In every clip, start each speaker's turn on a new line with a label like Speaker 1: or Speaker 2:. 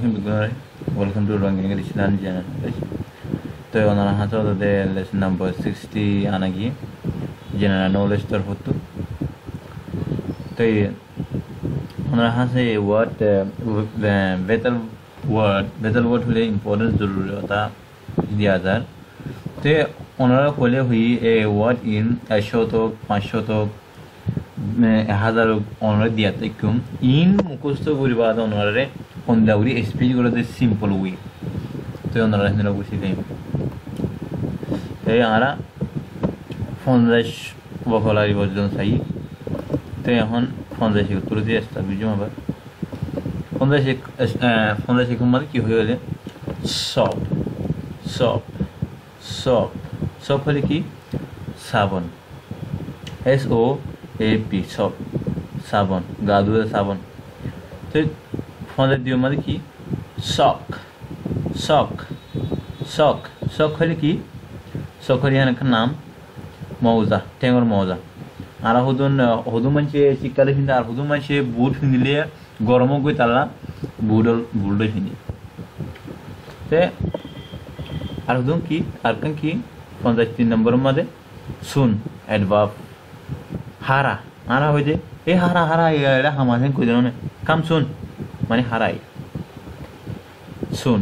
Speaker 1: Assalamualaikum beginner. Welcome to Wrong English Learn channel. তো ওনারা হাতে ওদের লেসন নাম্বার সিক্সটি আনা গিয়ে জেনারেল নলেজ তোর হতো তো ওনারা হাসে ওয়ার্ড বেতাল ওয়ার্ড বেতাল ওয়ার্ড হলে ইম্পর্টেন্ট জরুরতা দিয়া যায় তো ওনারা হলে হই এ ওয়ার্ড ইন একশতক পাঁচশতক হাজার ওনারা দিয়া থাকুম ইন মুখস্থ করিবা ওনারে on the audio speech goes the simple way तो on the rest of the thing तो ये हमारा फंदेश वकोलारी वर्जन सही तो यहाँ फंदेश को तुरंत ही स्टार बीजों में पर फंदेश एक फंदेश को मत क्यों होये सॉप सॉप सॉप सॉप है कि साबन S O A P soap साबन गादू है साबन तो দিয়ে মানে কি? শক শক শক শক হলে কি? সখরিয়ান একটা নাম মৌজা, টেঙ্গর মৌজা। আর হুদুন হুদু মানছে শীতকালে ফিন্দে আর হুদু মানছে বুট ফিন্দিলে গরমও গই তালা বুডল বুডল ফিন্দি তে, আর হুদুন কি? আর কান কি? পঞ্চাশ তিন নম্বর মাঝে শুন, অ্যাডভাব। হারা। হারা হয়ে এই হারা হারা এটা হামাজেন কই জানো কাম শুন। মানে হারাই। শুন,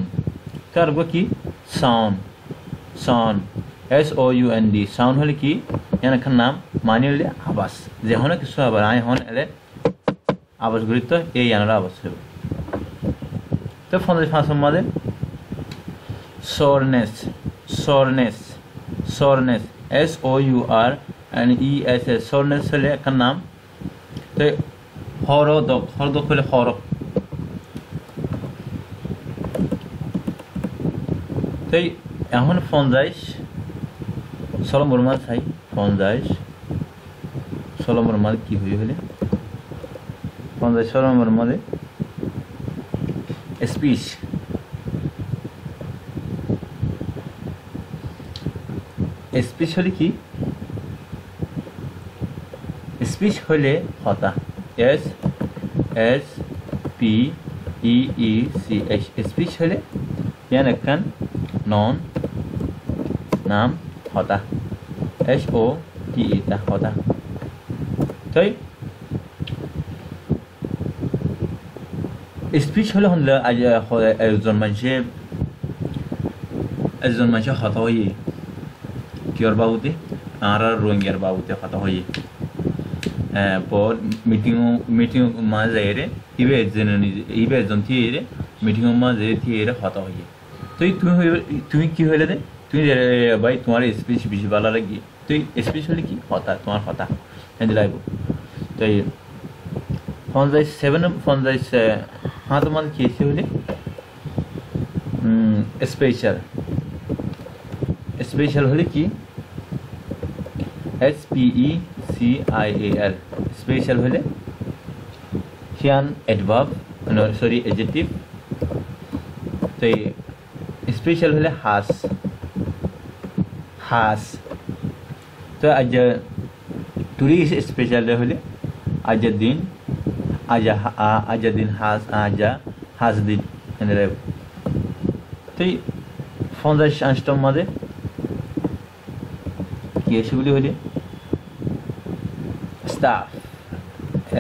Speaker 1: তার কি? Sound sound S O U N D sound হলে কি? এখান নাম মানে হলে আবাস। যে হনে কিছু আবার, আই হন এলে আবাস গুলিত এই ইয়ানোর আবাস হবে তো পঞ্চাশ পাঁচ মধ্যে soreness soreness soreness S O R E N E S S soreness হলে একটা নাম। তো হরদক হরদক হলে হরক। তো এখন পঞ্চাশ ষোলো মাল চাই পঞ্চাশ ষোলো মাল কি হয়ে হলে পঞ্চাশ ষোলো মালে স্পিচ। স্পিচ হলে কি? স্পিচ হলে হতা S S, P, E E, C, H. Speech হলে ইয়ান একখান নন নাম হতা এস ও টি টা হতা তাই স্পিচ হলে হলে আজ একজন মানুষে একজন মানুষের হতা হয়ে, কিয়র বাবুতে? আর রোহিঙ্গার বাবুতে হতা হয়ে। পর মিটিং মিটিং মাঝে রে, ইবে একজন ইবে একজন থিয়ে রে মিটিং মাঝে থিয়ে রে হতা হয়ে। তুই তুমি তুমি কি হইলে দে তুই ভাই তোমার স্পিচ বেশি ভালো লাগি। তুই স্পিচ হলে কি? হতা তোমার হতা। এনে লাইব তাই পঞ্চাশ সেভেন পঞ্চাশ তোমার কি এসে হলে স্পেশাল স্পেশাল হলে কি? S P E C I A L special হলে? হিয়ান অ্যাডভাব সরি এজেটিভ তাই স্পেশাল হলে হাস হাস তো আজ টুরি স্পেশাল হলে আজের দিন, আজা আজের দিন হাস আজা হাস দিন এনে তো পঞ্চাশ আংশটার মাঝে কি সেগুলি হলে staff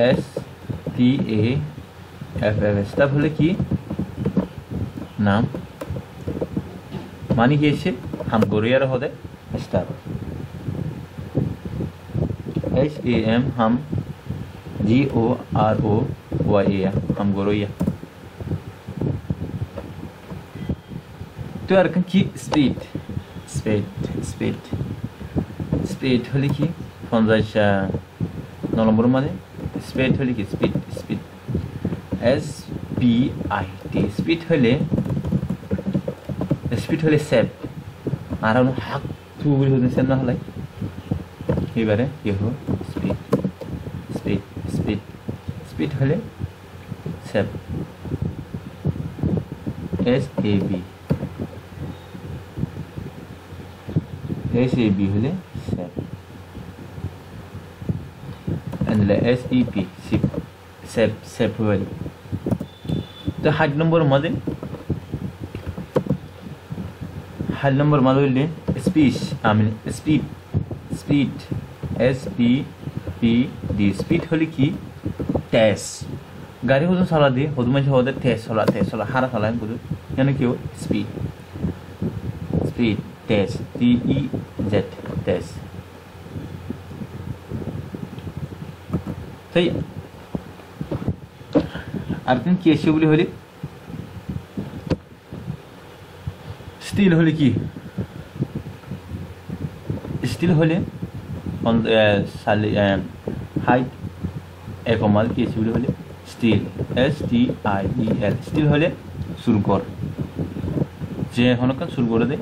Speaker 1: S T A F F staff হলে কি? নাম? मानी गए से हम गोरियर होदे स्टार एच ए एम हम जी ओ आर ओ वाई ए हम गोरिया तो यार की स्पीड स्पीड स्पीड स्पीड होली की फंजाश नंबर माने स्पीड होली की speed speed S P I T speed होले স্পিড হলে সেভ আর হাক টু বুলি হলে সেভ নহ'লে এবারে কি হলো স্পিড স্পিড স্পিড স্পিড হলে save S A V S A V হলে save S E P save save হয়ে তো তো ষাট নম্বর মাঝে ষাট নম্বর মাঝে হইলে স্পিচ আমি speed speed S P P D. Speed হলে কি? টেস। গাড়ি হদুন চলা দিয়ে হদুন মাঝে হদে টেস চলা টেস চলা হারা চলা বুঝু কেন কি স্পিড স্পিড টেস টি ই জেড টেস। তাই আর তুমি কি এসে বলি হলে স্টিল হলে কি? স্টিল হলে হাইট একমাল কি এসে হলে still, S T I E L, still হলে সুরগর যে হনকা সুর করে দে,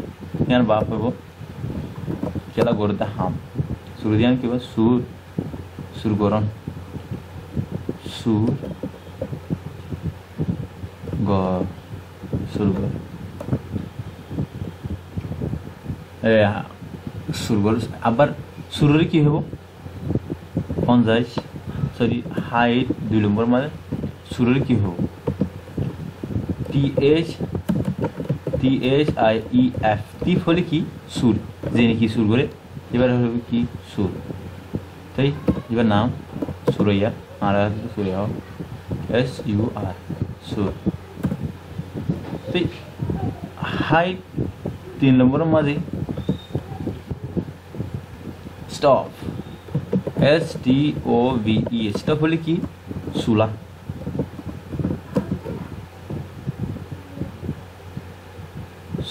Speaker 1: ইয়ার বাপ হব চেলা গড়তে হাম। সুর দিয়ান কি সুর সুর গরম। সুর গ, সুর গর সুর গর আবার সুরের কি হব পঞ্চাশ সরি হাইট দুই নম্বর মানে সুরের কি হব T H T H I E F thief হলে কি সুর যে নাকি সুর করে এবার হবে কি সুর তাই এবার নাম সুরৈয়া আর সুরৈয়া এস ইউ আর সুর তাই হাইট তিন নম্বরের মাঝে stop S T O V E stop হলে কি সুলা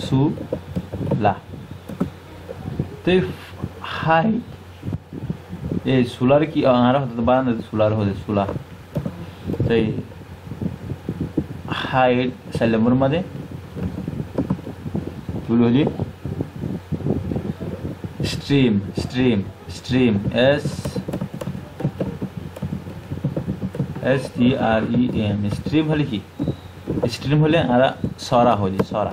Speaker 1: সুলা তো হাই এই সুলার কি আর হতে বানানো সুলার হতে সুলা তাই হাইট চার নম্বর মাঝে তুলি হলি stream stream stream S S T R E M stream হলে কি স্ট্রিম হলে আর সরা হলে সরা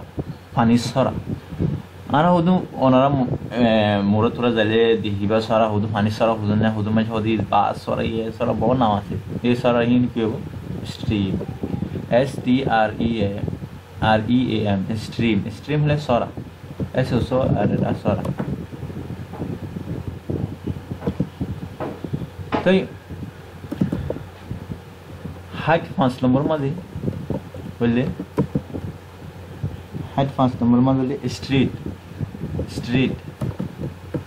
Speaker 1: পানি সরা আর হদু ওনারা মোড়ে তোরা যাইলে দেখিবা সরা হদু পানি সরা হদু না হদু মাঝে হদি বা সরা ইয়ে সরা বহু নাম আছে এই সরা হিন কি হবো stream S T R E A R E A M stream stream হলে সরা এস ও আর সরা तो हाइट पाँच नंबर मज़े बोलिए हाइट पाँच नंबर मज़े street street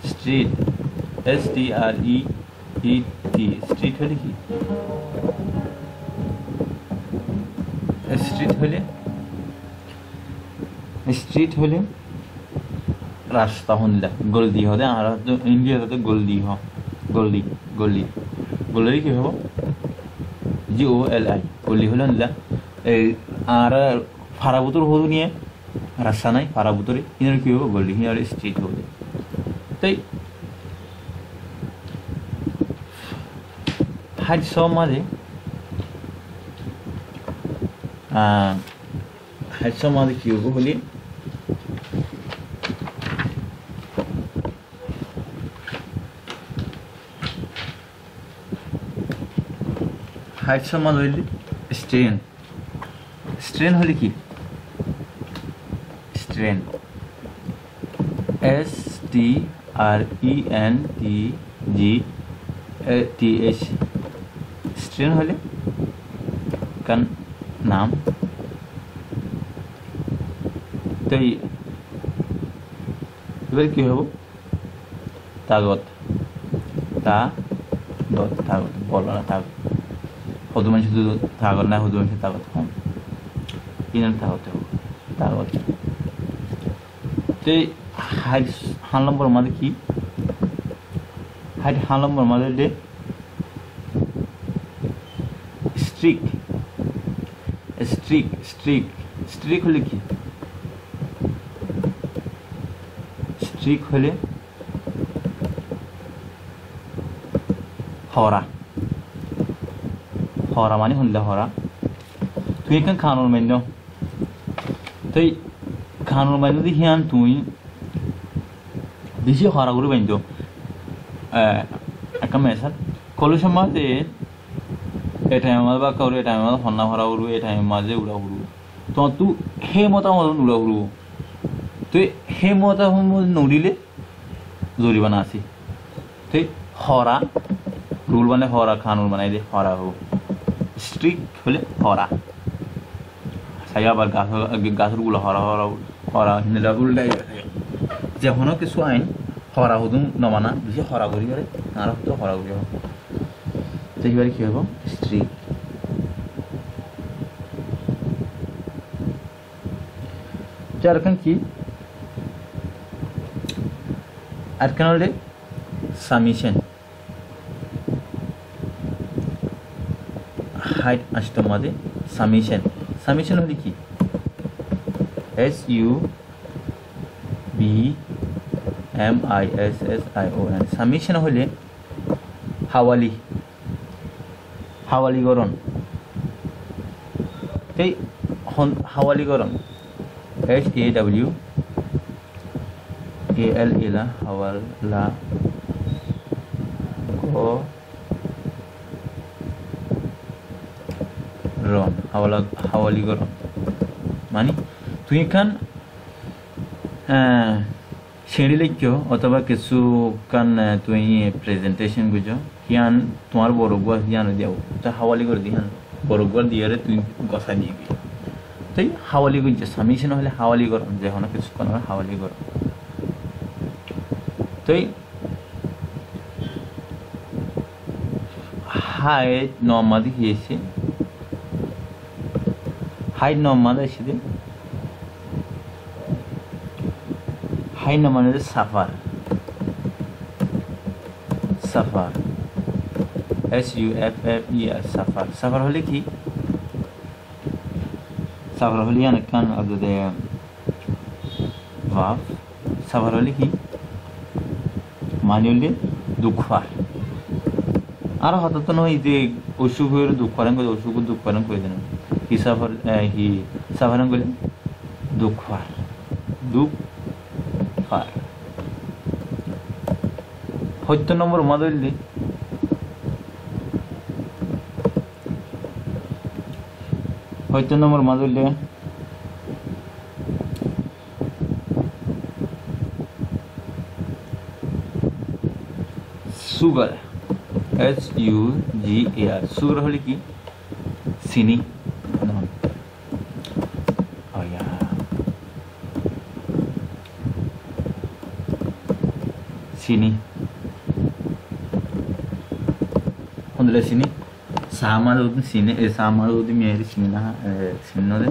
Speaker 1: street S T R E T street हल कि? स्ट्रीट हल? स्ट्रीट हल? रास्ता हो गल्दी हो दे इंडिया गल्दी हो, गल्दी गल्दी। বলেই কি হ'ব জি অ' এল আই বলি হ'লে নিলা এই আৰ নিয়ে ৰাস্তা নাই ফাৰা বুটৰে কি হ'ব গলিখিনি আৰু ষ্ট্ৰীট হ'ব তাই হাইট চব মাজে হাইট কি হ'ব বুলি হাইট সমান হইলে স্ট্রেন। স্ট্রেন হলে কি? Strength. S T R E N G T H H strain হলে কান, নাম। তাই এবার কি হব তাগত। তা তাগত। বলো না তাগত। না হদু মানুষের তাগত কম। তিনের তাগতে হোক তাগত। তো হাইট হান নম্বর মানে কি? হাইট হান নম্বর মানে হলে স্ট্রিক স্ট্রিক স্ট্রিক স্ট্রিক হলে কি? স্ট্রিক হলে হরা پارمانی هنده هرا توی کن کانون منو توی کانون منو دی هیان توی دیشی هرا گرو بندو اکم ایسا کلوشم ما دی ایتایم ماد با کورو ایتایم ماد هنن هرا گرو ایتایم ماد دی اولا گرو تو تو هیموتا مدن اولا گرو توی هیموتا هم نوری لی زوری بناسی توی هرا رول بنه هرا کانون بنایدی هرا گرو হো স্ট্রিক হলে হরা সাই আবার গাছ গাছের গুলো হরা হরা হরা হিন্দা উল্টাই যেমনও কিছু আইন হরা হুদুম নমানা বেশি হরা করি করে আর তো হরা করি হবে তো এবারে কি হইব স্ট্রিক চারখান কি আরখান হলে সামিশন হাইট আসতো মাঝে? সামিশন। সামিশন হলে কি? S U B M I S S I O N submission হলে হাওয়ালি। হাওয়ালিকরণ এই হাওয়ালিকরণ এইচ এ ডাব্লিউ এ এল এলা হাওয়ালা ron hawala hawali gor mani tui kan eh sheri likyo othoba kisu kan tui presentation bujo kian tomar borugwa jano jao ta hawali gor dian borugwa diare tui gosa ni bi tai hawali gor samishan hole hawali gor je hono kisu kan hawali gor tai hai nomad hiese nomad এসে high nomad suffer suffer S U F F E R suffer suffer হলে কি suffer হলে অনেক কান আগে ভাব suffer হলে কি মানে হলে দুঃখার আর হঠাৎ নয় যে অসুখ হয়ে দুঃখ করেন করে অসুখ দুঃখ করেন করে দেন হি সাফার হি সাফারেন করলেন দুঃখার দুঃখ ফার সত্য নম্বৰ উমা ধৰিলি সত্য number Uma ধৰিলি sugar S U G A R sugar হলে কি চিনি sini. හොඳල සිනි සාමාලෝතු සින සාමාලෝතු මේරි සිනා සින්නෝද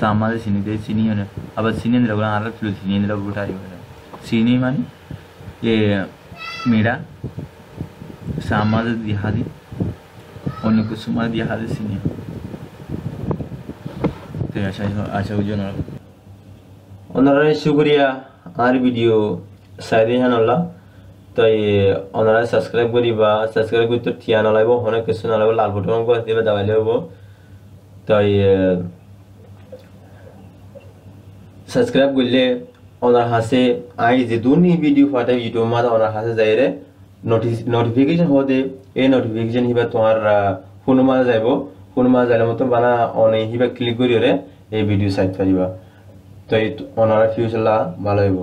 Speaker 1: සාමාල සිනිදේ සිනියන අප සිනෙන් ලබන අර තුළු සිනෙන් ලබුටාරි වන සිනීමන් ඒ මීඩා සාමාල දිහාදි. ඔන්න කුසුමා දිහාද සිනිය තේ ආශා ආශා
Speaker 2: උජන ඔන්නරේ ශුක්‍රියා ආරි වීඩියෝ සයිදහනල්ලා তাই ওনারা সাবস্ক্রাইব করিবা সাবস্ক্রাইব করতে টিয়া নলাইব অনেক কিছু নলাইব লাল বটন করে দিবে দাবাইলে হব। তাই সাবস্ক্রাইব করলে ওনার হাসে আই যে দুনি ভিডিও ফাটাই ইউটিউব মাদা ওনার হাসে যাইরে নোটিফিকেশন হতে এই নোটিফিকেশন হিবা তোমার ফোন মাঝে যাইব ফোন মাঝে যাইলে মতো বানা অনেক হিবা ক্লিক করিরে এই ভিডিও সাইড পারিবা তো এই ওনারা ফিউচার ভালো হইব